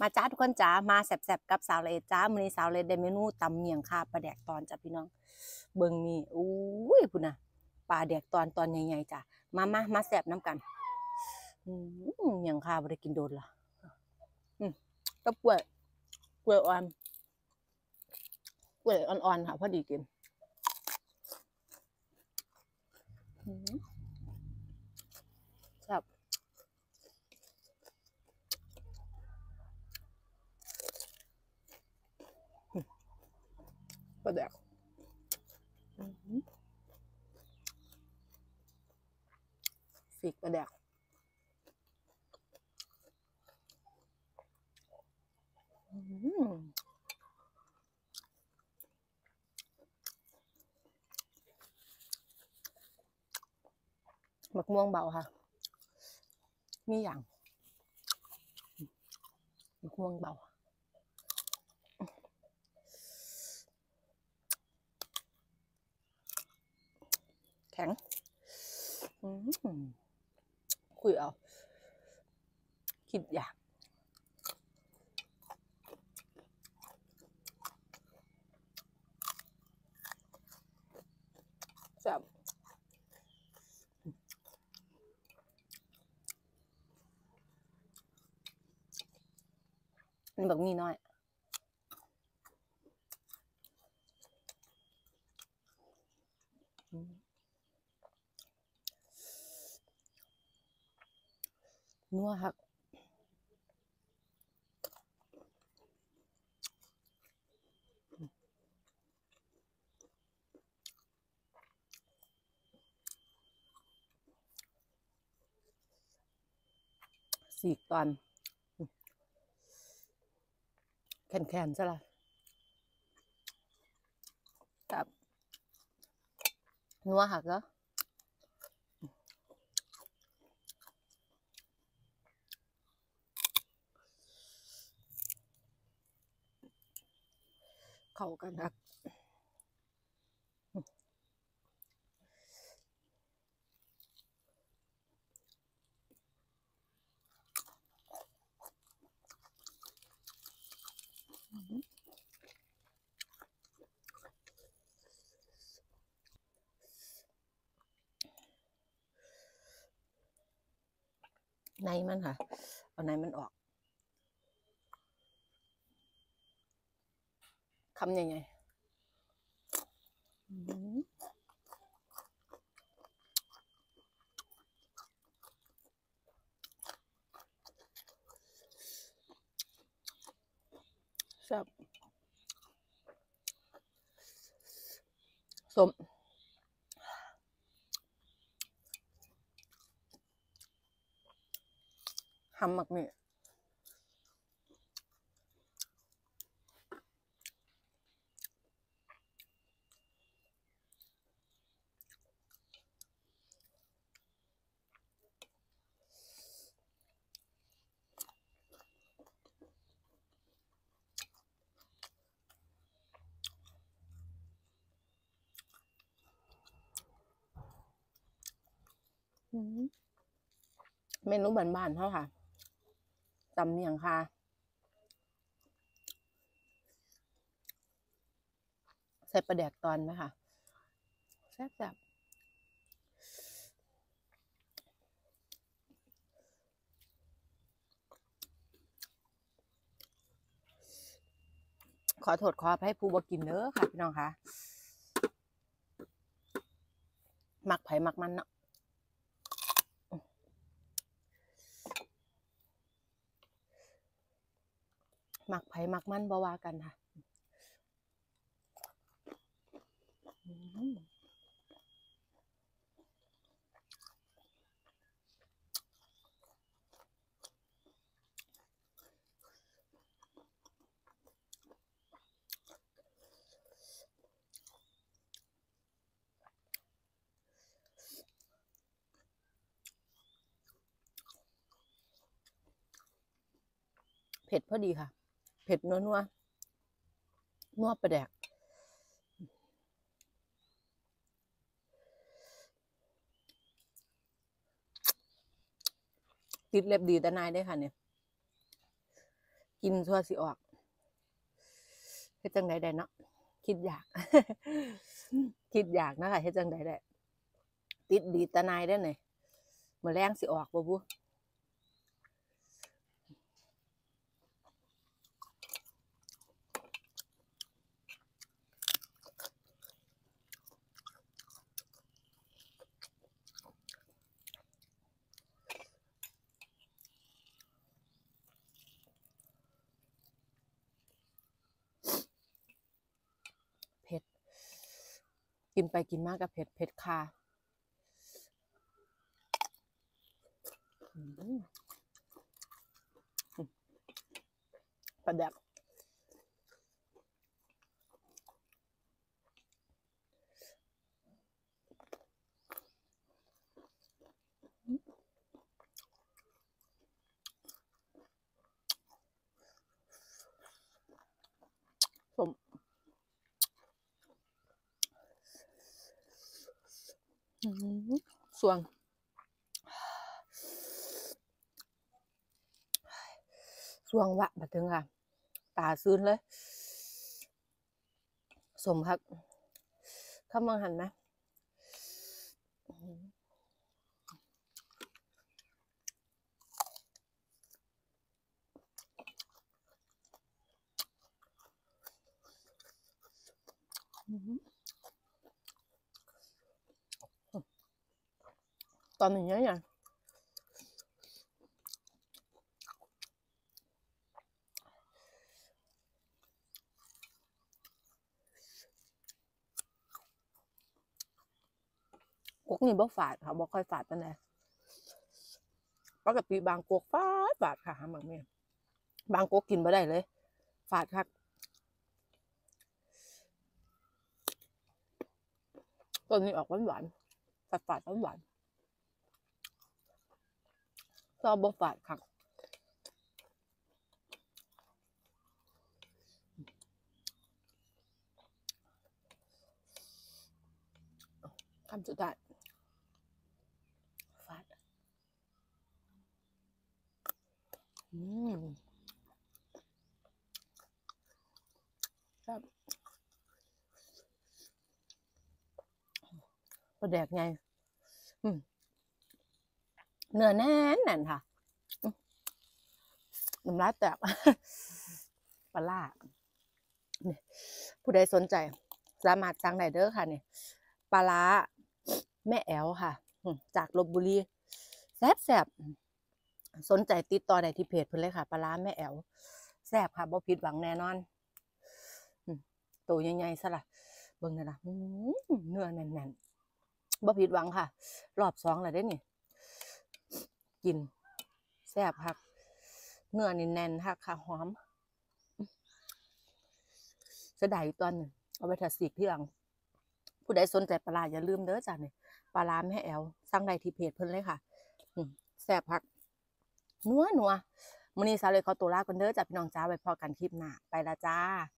มาจ้าทุกคนจ้ามาแซ่บๆกับสาวเลจ้ามือนี้สาวเลดเมนูตำเมียงค่าปลาแดกตอนจ้ะพี่น้อง เบิ่งนี่อุ้ยพุ่นนะปลาแดกตอนตอนใหญ่ๆจ้ะมามามาแซ่บน้ำกันอืมเมียงค่าบ่ได้กินโดนละอืมกับกล้วยกล้วยอ่อนกล้วยอ่อนๆค่ะพอดีกินอืมแซ่บ ปลาแดกอื้อหือสีกปลาแดกอื้อหือมะม่วงเบาค่ะ มีอย่างมะม่วงเบา แข็งคุยเอา คิดอยากแซบมันแบบมีน้อยอืม นัวคักสีกตอนแข็งๆซะละครับนัวหักแล้ว เข้ากันครับในมันค่ะ เอาในมันออกำยังไงอืมแซ่บสมหำหมักนี่อืม เมนูบ้านๆเขาค่ะตำเมียงค่ะใส่ปลาแดกตอนไหมค่ะแซ่บๆขอโทษขออภัยผู้บกินเด้อค่ะ พี่น้องค่ะ มักไผ่มักมันเนาะ หมักไผ่หมักมันบ่ว่ากันค่ะเผ็ดพอดีค่ะ เผ็ดนัวนัวนัวปลาแดก ติดเล็บดีแต่นายได้ค่ะเนี่ย กินทั่วสิออกเฮ็ดจังไดได้เนาะคิดอยาก คิดอยากนะคะเฮ็ดจังไดได้ติดดีตะนายได้หน่อยมื้อแรงสิออกบ่บุ กินไปกินมากกับเผ็ดเผ็ดคาอืมอืมประแดกสม อืม สวง สวงวะบัดถึงค่ะ ตาซื้นเลย สมครับเข้ามาหันไหมอื้อหืออื้อหือ ตอนนี้เนี่ยกกนี่บ่ฝาดค่ะบ่ค่อยฝาดปานใดปกติบางกกฝาดฝาดค่ะหาบางแม่บางกกกินบ่ได้เลย ฝาดคักตัวนี้ออกหวานๆฝาดฝาดหวานๆชอ บบ่ฝาดคักคำสุดท้ายฝาดอืมครับปลาแดกไงอืม เนื้อแน่นแน่นค่ะน้ำลายแตกปลาล่าผู้ใดสนใจ สามารถสั่งได้เด้อค่ะเนี่ยปลาร้าแม่แอลค่ะ จากลบบุรีแซ่บแซ่บสนใจติดต่อได้ที่เพจเพิ่นเลยค่ะปลาร้าแม่แอลแซ่บค่ะบ่ผิดหวังแน่นอนตัวใหญ่ๆซะละเบิ่งนั่นล่ะเนื้อแน่นๆบ่ผิดหวังค่ะ รอบสองแล้วเด้นี่ กินแซ่บคักเนื้อนี่แน่นคักค่ะหอมเสดายตอนหนึงเอาไปถัดสีที่หลัง ผู้ใดสนใจปลาอย่าลืมเด้อจ้ะเนี่ยปลาร้าแม่แอลสั่งได้ที่เพจเพิ่นเลยค่ะแซ่บคักนัวนัวมื้อนี้สาวเลยขอตัวลากันเด้อจ้ะพี่น้องจ้าไว้พอกันคลิปหน้าไปละจ้า